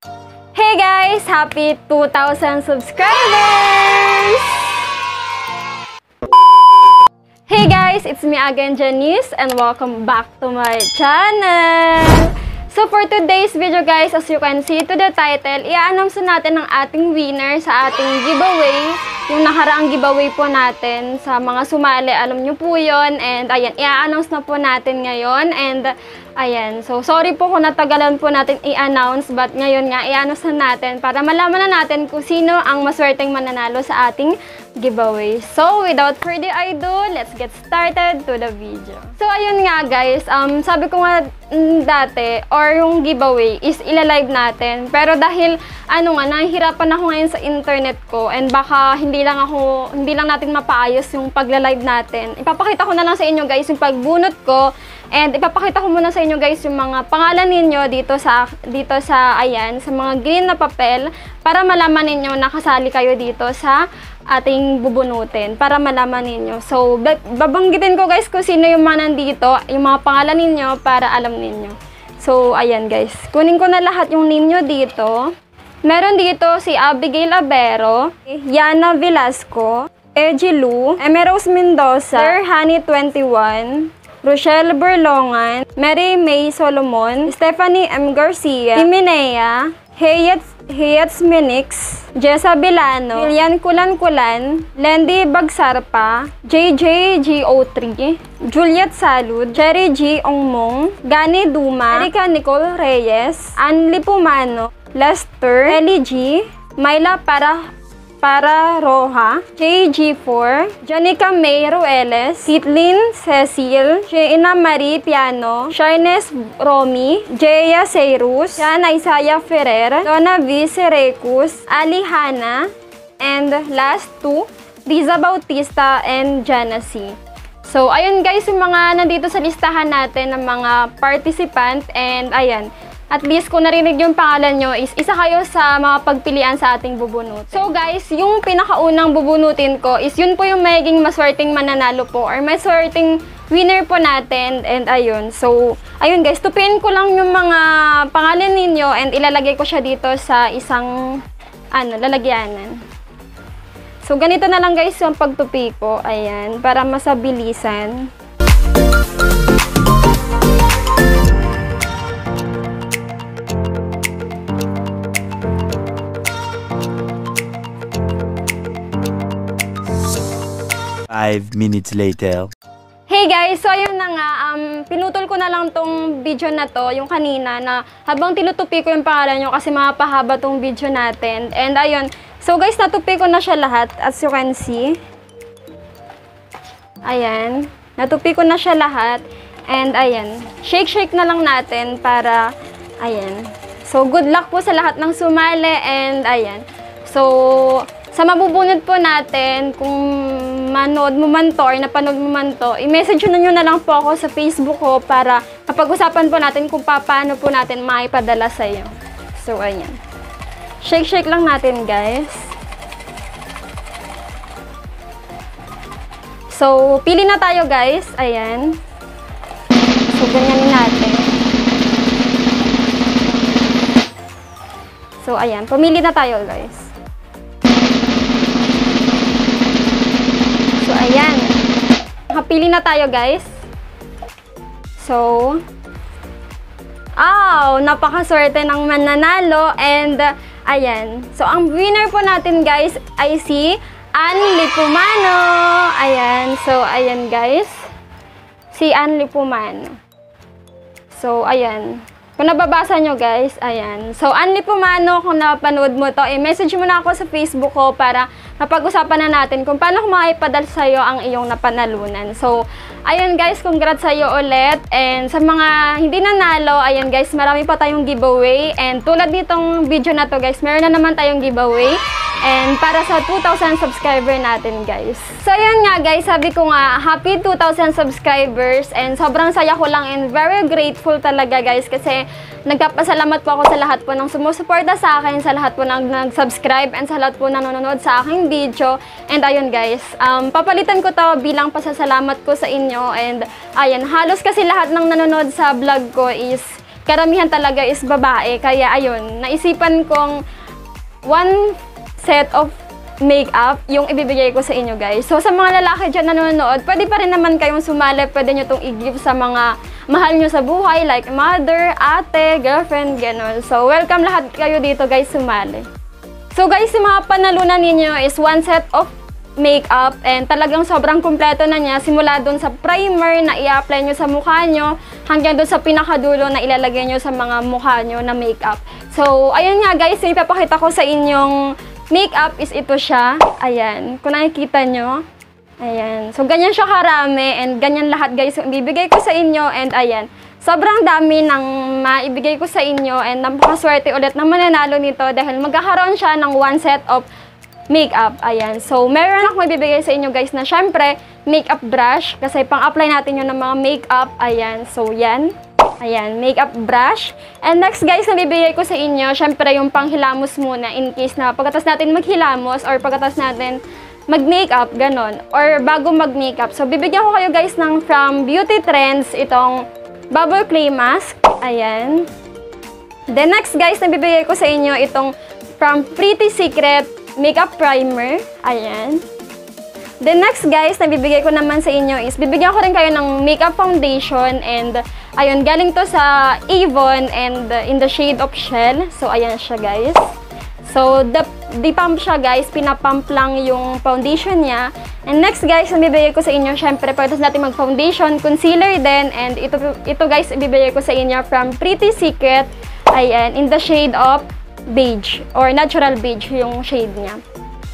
Hey guys! Happy 2,000 subscribers! Hey guys! It's me again, Janice, and welcome back to my channel! So for today's video guys, as you can see to the title, i-announce natin ang ating winner sa ating giveaway. Yung nakaraang giveaway po natin sa mga sumali, alam nyo po yon And ayan, i-announce na po natin ngayon. And ayan, so sorry po kung natagalan po natin i-announce, but ngayon nga, i-announce na natin para malaman na natin kung sino ang maswerteng mananalo sa ating giveaway. So without further ado, let's get started to the video. So ayun nga guys, um, sabi ko nga mm, dati, or yung giveaway is ilalive natin. Pero dahil, ano nga, nahihirapan ako ngayon sa internet ko and baka hindi lang ako, hindi lang natin mapaayos yung pagla-live natin. Ipapakita ko na lang sa inyo guys yung pagbunot ko and ipapakita ko muna sa inyo guys yung mga pangalan ninyo dito sa, dito sa, ayan, sa mga green na papel para malaman ninyo nakasali kayo dito sa ating bubunutin para malaman ninyo. So, babanggitin ko guys kung sino yung mga nandito, yung mga pangalan ninyo para alam ninyo. So, ayan guys. Kunin ko na lahat yung ninyo dito. Meron dito si Abigail Abero, Yana Velasco, Eji Lu, Emerose Mendoza, Sir Honey 21, Rochelle Berlongan, Mary May Solomon, Stephanie M. Garcia, Timinea, Hayat, Hayat Minix, Jessa Bilano, Lilian Kulan-Kulan, Lendy Bagsarpa, JJ GO3, Juliet Salud, Cherry G. Ongmong, Gani Duma, Erika Nicole Reyes, Anli Pumano, Lester, Ellie G, Myla Para para Roja, JG4, Janica May Rueles, Kitlin Cecil, Jeina Marie Piano, Shines Romy, Jeya Seirus, Jana Isaya Ferrer, Donna V. Serecus, Ali Hana, and last two, Riza Bautista and Jana C. So, ayun guys, yung mga nandito sa listahan natin ng mga participant and ayan, at least kung narinig yung pangalan nyo is isa kayo sa mga pagpilian sa ating bubunot. So guys, yung pinakaunang bubunutin ko is yun po yung magiging maswerteng mananalo po or maswerteng winner po natin and ayun. So, ayun guys, tupin ko lang yung mga pangalan ninyo and ilalagay ko siya dito sa isang ano, lalagyanan. So, ganito na lang guys yung pagtupi ko. Ayan, para masabilisan. Five minutes later. Hey guys! So ayun na nga, um, pinutol ko na lang tong video na to, yung kanina, na habang tinutupi ko yung pangalan nyo kasi mapahaba tong video natin. And ayun, so guys, natupi ko na siya lahat, as you can see. Ayan, natupi ko na siya lahat. And ayan, shake-shake na lang natin para, ayan. So good luck po sa lahat ng sumali and ayan. So, sa mabubunod po natin, kung manood mo man to or napanood mo man to, i-message nyo na lang po ako sa Facebook ko para kapag-usapan po natin kung paano po natin maipadala sa iyo. So, ayan. Shake-shake lang natin, guys. So, pili na tayo, guys. Ayan. So, ganyanin natin. So, ayan. Pumili na tayo, guys. Nakapili na tayo, guys. So, oh, napakaswerte ng mananalo. And, uh, ayan. So, ang winner po natin, guys, ay si Ann Lipumano. Ayan. So, ayan, guys. Si Ann Lipumano. So, ayan. Kung nababasa nyo guys, ayan. So, Anli Pumano, kung napanood mo to, i-message mo na ako sa Facebook ko para mapag-usapan na natin kung paano ko maipadal sa'yo ang iyong napanalunan. So, ayun guys, congrats sa'yo ulit. And sa mga hindi nanalo, ayun guys, marami pa tayong giveaway. And tulad nitong video na to guys, meron na naman tayong giveaway. And para sa 2,000 subscriber natin, guys. So, yun nga, guys. Sabi ko nga, happy 2,000 subscribers. And sobrang saya ko lang and very grateful talaga, guys. Kasi nagpapasalamat po ako sa lahat po ng sumusuporta sa akin, sa lahat po ng nag-subscribe, and sa lahat po ng nanonood sa aking video. And ayun, guys. Um, papalitan ko to bilang pasasalamat ko sa inyo. And ayun, halos kasi lahat ng nanonood sa vlog ko is karamihan talaga is babae. Kaya ayun, naisipan kong one set of makeup yung ibibigay ko sa inyo guys. So sa mga lalaki dyan na nanonood, pwede pa rin naman kayong sumali, pwede nyo itong i-give sa mga mahal nyo sa buhay like mother, ate, girlfriend, gano'n. So welcome lahat kayo dito guys sumali. So guys, yung mga panalunan ninyo is one set of makeup and talagang sobrang kumpleto na niya simula doon sa primer na i-apply nyo sa mukha nyo hanggang doon sa pinakadulo na ilalagay nyo sa mga mukha nyo na makeup. So, ayun nga guys, yung ipapakita ko sa inyong makeup is ito siya. Ayan, kung nakikita nyo. Ayan. So, ganyan siya karami and ganyan lahat guys yung ibibigay ko sa inyo and ayan. Sobrang dami ng maibigay ko sa inyo and napakaswerte ulit na mananalo nito dahil magkakaroon siya ng one set of makeup. Ayan. So, meron akong ibibigay sa inyo guys na syempre, makeup brush. Kasi pang-apply natin yun ng mga makeup. Ayan. So, yan. Ayan, makeup brush. And next guys, na bibigay ko sa inyo, syempre yung panghilamos muna in case na pagkatas natin maghilamos or pagkatas natin mag-makeup, ganon. Or bago mag-makeup. So, bibigyan ko kayo guys ng from Beauty Trends itong bubble clay mask. Ayan. Then next guys, nabibigay ko sa inyo itong from Pretty Secret makeup primer. Ayan. The next guys, na bibigay ko naman sa inyo is bibigyan ko rin kayo ng makeup foundation and ayun, galing to sa Avon and uh, in the shade of Shell. So ayan siya guys. So the, the pump siya guys, pinapump lang yung foundation niya. And next guys, na bibigay ko sa inyo, syempre pagkatapos natin mag-foundation, concealer din and ito, ito guys, ibibigay ko sa inyo from Pretty Secret. Ayan, in the shade of beige or natural beige yung shade niya.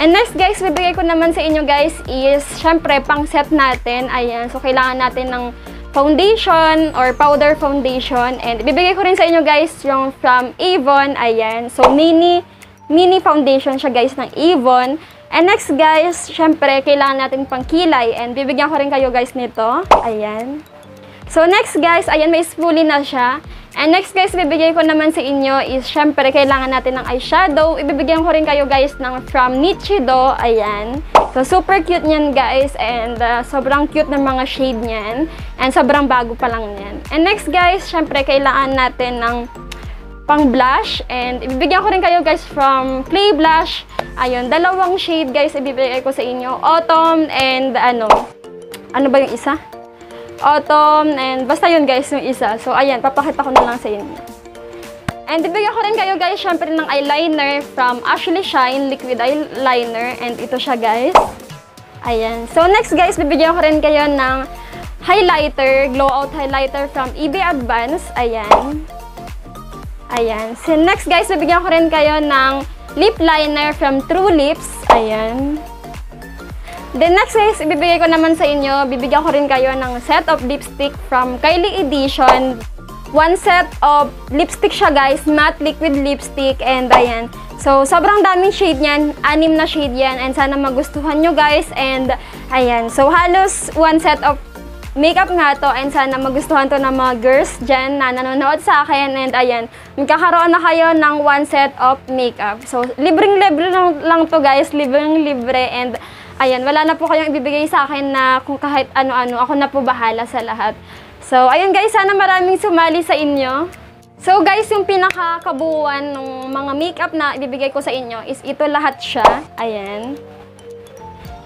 And next guys, bibigay ko naman sa inyo guys is syempre pang set natin. Ayan, so kailangan natin ng foundation or powder foundation and bibigay ko rin sa inyo guys yung from Avon. Ayan, so mini mini foundation siya guys ng Avon. And next guys, syempre kailangan natin pang kilay and bibigyan ko rin kayo guys nito. Ayan. So next guys, ayan may spoolie na siya. And next guys, bibigay ko naman sa inyo is syempre kailangan natin ng eyeshadow. Ibibigyan ko rin kayo guys ng from Nichido. Ayan. So super cute niyan guys and uh, sobrang cute ng mga shade niyan. And sobrang bago pa lang niyan. And next guys, syempre kailangan natin ng pang blush and ibibigyan ko rin kayo guys from Clay Blush. Ayun, dalawang shade guys ibibigay ko sa inyo. Autumn and ano, ano ba yung isa? Autumn, and basta yun guys, yung isa. So, ayan, papakita ko na lang sa inyo. And ibigyan ko rin kayo guys, syempre ng eyeliner from Ashley Shine Liquid Eyeliner. And ito siya guys. Ayan. So, next guys, bibigyan ko rin kayo ng highlighter, glow out highlighter from EB Advance. Ayan. Ayan. So, next guys, bibigyan ko rin kayo ng lip liner from True Lips. Ayan. Then next guys, ibibigay ko naman sa inyo, bibigyan ko rin kayo ng set of lipstick from Kylie Edition. One set of lipstick siya guys, matte liquid lipstick. And ayan. So, sobrang daming shade niyan, anim na shade yan. And sana magustuhan nyo guys. And ayan. So, halos one set of makeup nga to. And sana magustuhan to ng mga girls dyan na nanonood sa akin. And ayan, magkakaroon na kayo ng one set of makeup. So, libreng-libre lang to guys, libreng-libre. And Ayan, wala na po kayong ibibigay sa akin na kung kahit ano-ano, ako na po bahala sa lahat. So, ayun guys, sana maraming sumali sa inyo. So guys, yung pinakakabuuan ng mga makeup na ibibigay ko sa inyo is ito lahat siya. Ayan.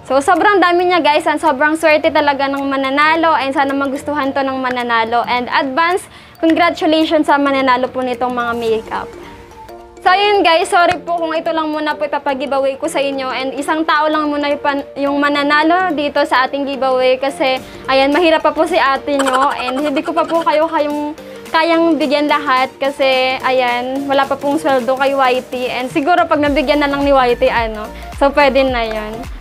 So, sobrang dami niya guys, and sobrang swerte talaga ng mananalo, and sana magustuhan to ng mananalo. And advance, congratulations sa mananalo po nitong mga makeup. So, ayun guys, sorry po kung ito lang muna po ipapag-giveaway ko sa inyo. And isang tao lang muna yung, mananalo dito sa ating giveaway kasi, ayan, mahirap pa po si ate nyo. And hindi ko pa po kayo kayong kayang bigyan lahat kasi, ayan, wala pa pong sweldo kay YT and siguro pag nabigyan na lang ni YT, ano, so pwede na yon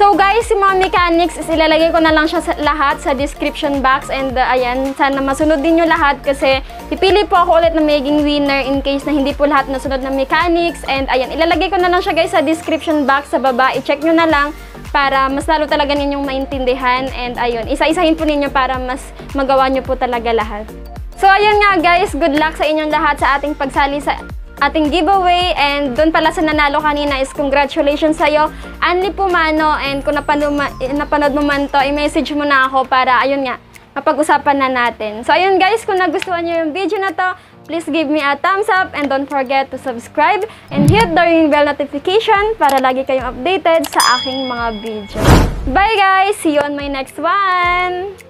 So guys, yung mga mechanics is ilalagay ko na lang siya sa, lahat sa description box. And uh, ayan, sana masunod din nyo lahat kasi pipili po ako ulit na maging winner in case na hindi po lahat nasunod ng mechanics. And ayan, ilalagay ko na lang siya guys sa description box sa baba, i-check nyo na lang para mas lalo talaga ninyong maintindihan. And ayun, isa-isahin po ninyo para mas magawa nyo po talaga lahat. So ayun nga guys, good luck sa inyong lahat sa ating pagsali sa ating giveaway and doon pala sa nanalo kanina is congratulations sa'yo Anli Pumano and kung napanood, napanood mo man to i-message mo na ako para ayun nga mapag-usapan na natin so ayun guys kung nagustuhan nyo yung video na to please give me a thumbs up and don't forget to subscribe and hit the ring bell notification para lagi kayong updated sa aking mga video. Bye guys! See you on my next one!